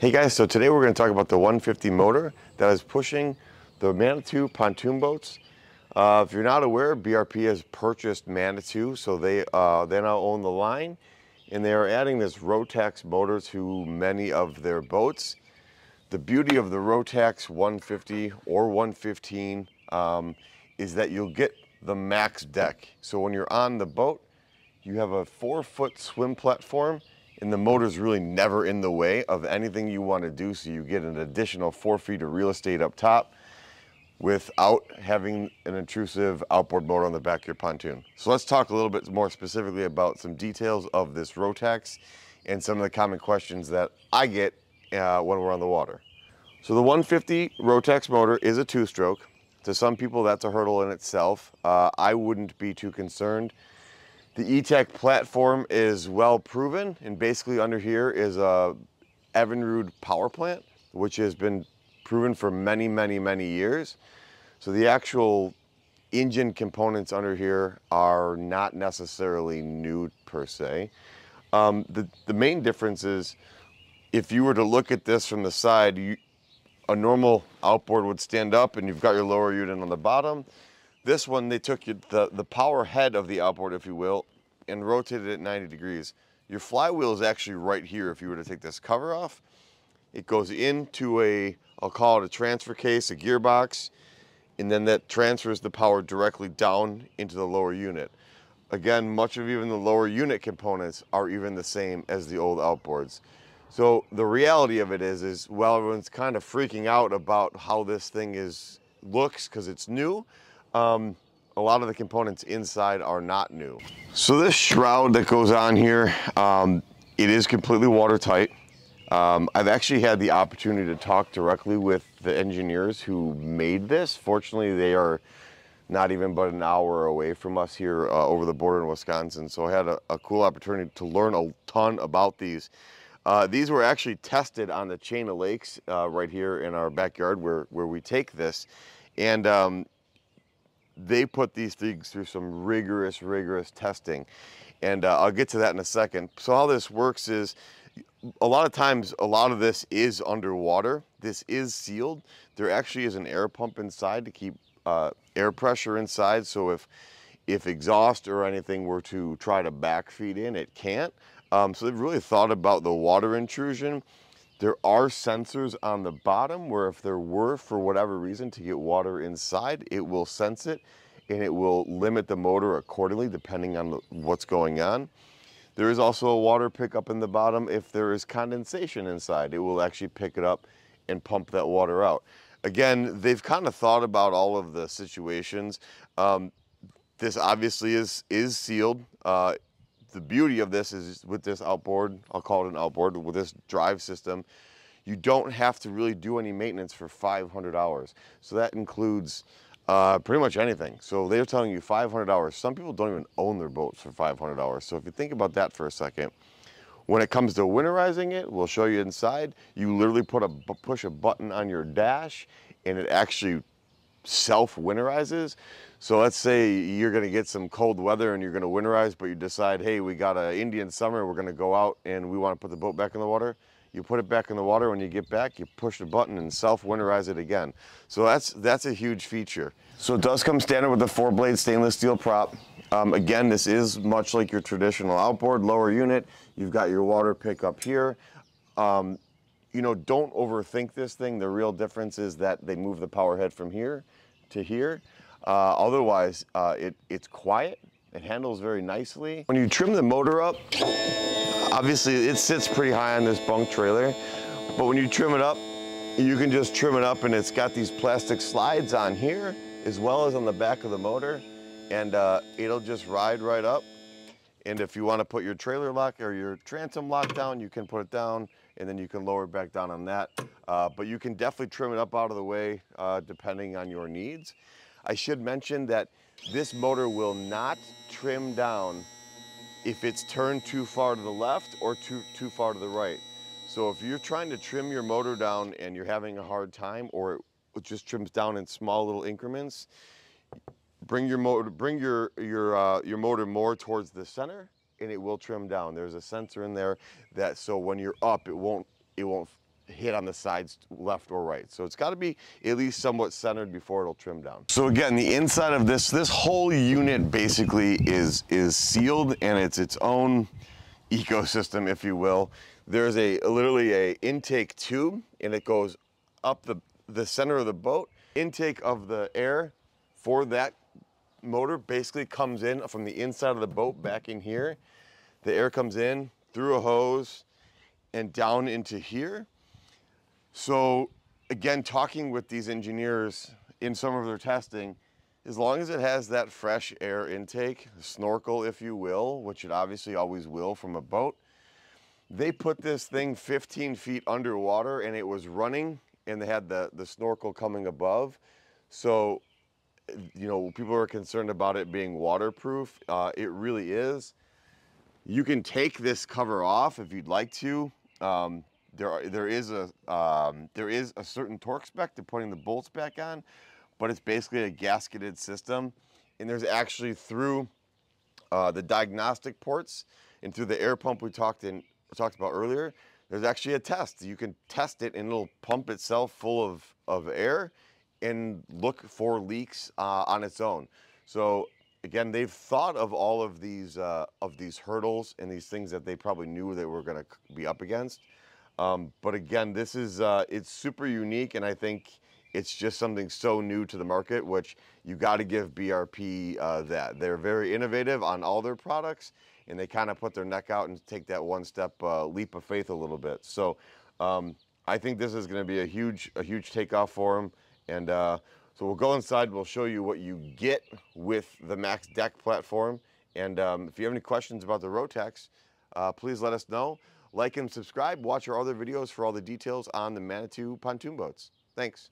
Hey guys, so today we're going to talk about the 150 motor that is pushing the Manitou pontoon boats. Uh, if you're not aware, BRP has purchased Manitou, so they, uh, they now own the line, and they are adding this Rotax motor to many of their boats. The beauty of the Rotax 150 or 115 um, is that you'll get the max deck. So when you're on the boat, you have a four foot swim platform and the motor's really never in the way of anything you want to do. So you get an additional four feet of real estate up top without having an intrusive outboard motor on the back of your pontoon. So let's talk a little bit more specifically about some details of this Rotax and some of the common questions that I get uh, when we're on the water. So the 150 Rotax motor is a two-stroke. To some people, that's a hurdle in itself. Uh, I wouldn't be too concerned. The E-TEC platform is well proven and basically under here is a Evinrude power plant, which has been proven for many, many, many years. So the actual engine components under here are not necessarily new per se. Um, the, the main difference is if you were to look at this from the side, you, a normal outboard would stand up and you've got your lower unit on the bottom. This one, they took the, the power head of the outboard, if you will, and rotated it 90 degrees. Your flywheel is actually right here if you were to take this cover off. It goes into a, I'll call it a transfer case, a gearbox, and then that transfers the power directly down into the lower unit. Again, much of even the lower unit components are even the same as the old outboards. So the reality of it is, is while everyone's kind of freaking out about how this thing is looks because it's new, um, a lot of the components inside are not new. So this shroud that goes on here, um, it is completely watertight. Um, I've actually had the opportunity to talk directly with the engineers who made this. Fortunately, they are not even but an hour away from us here uh, over the border in Wisconsin. So I had a, a, cool opportunity to learn a ton about these. Uh, these were actually tested on the chain of lakes uh, right here in our backyard where, where we take this. And um, they put these things through some rigorous, rigorous testing. And uh, I'll get to that in a second. So how this works is a lot of times, a lot of this is underwater. This is sealed. There actually is an air pump inside to keep uh, air pressure inside. So if, if exhaust or anything were to try to backfeed in, it can't. Um, so they've really thought about the water intrusion there are sensors on the bottom where if there were, for whatever reason, to get water inside, it will sense it and it will limit the motor accordingly depending on what's going on. There is also a water pickup in the bottom. If there is condensation inside, it will actually pick it up and pump that water out. Again, they've kind of thought about all of the situations. Um, this obviously is, is sealed. Uh, the beauty of this is with this outboard, I'll call it an outboard, with this drive system, you don't have to really do any maintenance for 500 hours. So that includes uh, pretty much anything. So they're telling you 500 hours. Some people don't even own their boats for 500 hours. So if you think about that for a second, when it comes to winterizing it, we'll show you inside. You literally put a push a button on your dash and it actually self winterizes. So let's say you're gonna get some cold weather and you're gonna winterize, but you decide, hey, we got an Indian summer, we're gonna go out and we wanna put the boat back in the water. You put it back in the water, when you get back, you push the button and self-winterize it again. So that's, that's a huge feature. So it does come standard with a four blade stainless steel prop. Um, again, this is much like your traditional outboard, lower unit. You've got your water pickup here. Um, you know, don't overthink this thing. The real difference is that they move the power head from here to here. Uh, otherwise, uh, it, it's quiet. It handles very nicely. When you trim the motor up, obviously it sits pretty high on this bunk trailer, but when you trim it up, you can just trim it up and it's got these plastic slides on here as well as on the back of the motor and uh, it'll just ride right up. And if you want to put your trailer lock or your transom lock down, you can put it down and then you can lower it back down on that. Uh, but you can definitely trim it up out of the way uh, depending on your needs. I should mention that this motor will not trim down if it's turned too far to the left or too, too far to the right. So if you're trying to trim your motor down and you're having a hard time or it just trims down in small little increments, bring your motor, bring your, your, uh, your motor more towards the center and it will trim down. There's a sensor in there that so when you're up, it won't, it won't hit on the sides left or right. So it's got to be at least somewhat centered before it'll trim down. So again, the inside of this, this whole unit basically is, is sealed and it's its own ecosystem, if you will. There's a literally a intake tube and it goes up the, the center of the boat. Intake of the air for that motor basically comes in from the inside of the boat back in here. The air comes in through a hose and down into here. So again, talking with these engineers in some of their testing, as long as it has that fresh air intake, snorkel if you will, which it obviously always will from a boat, they put this thing 15 feet underwater and it was running and they had the, the snorkel coming above. So, you know, people are concerned about it being waterproof. Uh, it really is. You can take this cover off if you'd like to. Um, there, are, there is a um, there is a certain torque spec to putting the bolts back on, but it's basically a gasketed system, and there's actually through uh, the diagnostic ports and through the air pump we talked in talked about earlier. There's actually a test. You can test it, and it'll pump itself full of of air, and look for leaks uh, on its own. So again, they've thought of all of these uh, of these hurdles and these things that they probably knew they were going to be up against. Um, but again, this is uh, it's super unique, and I think it's just something so new to the market, which you got to give BRP uh, that. They're very innovative on all their products, and they kind of put their neck out and take that one step uh, leap of faith a little bit. So um, I think this is going to be a huge a huge takeoff for them, and uh, so we'll go inside. We'll show you what you get with the Max Deck platform, and um, if you have any questions about the Rotax, uh, please let us know. Like and subscribe. Watch our other videos for all the details on the Manitou pontoon boats. Thanks.